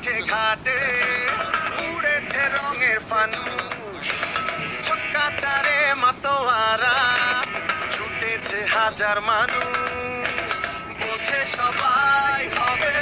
মাঠে ঘাটে উড়েছে রঙের পানু ছক্কা চারে মাতোয়ারা ছুটেছে হাজার মানুষ। বোঝে সবাই হবে